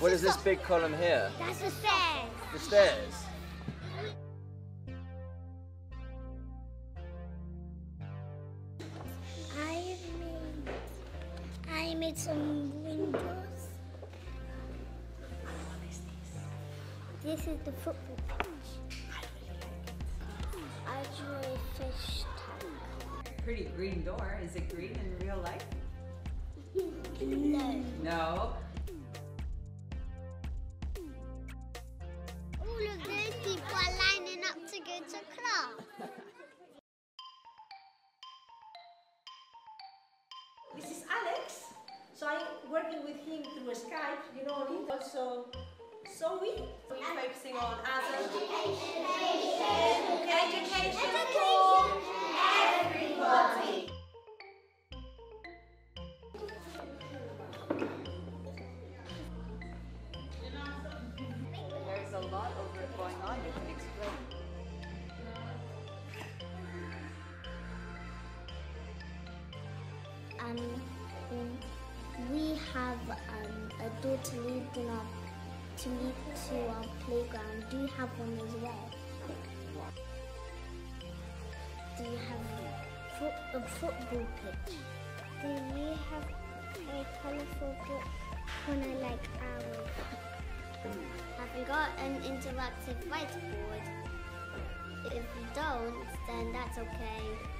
What is this big column here? That's the stairs. The stairs. I made I made some windows. This is the football pitch. I drew a fish tank. Pretty green door. Is it green in real life? No. No. So I'm working with him through Skype, you know, on it. Also, Zoe. We're focusing on as education, education for everybody. There's a lot of work going on. You can explain. Um, we have um, a door to lead up to lead to our playground. Do you have one as well? Do you have foot, a football pitch? Do you have a colourful book I like owls? Have you got an interactive whiteboard? If you don't, then that's okay.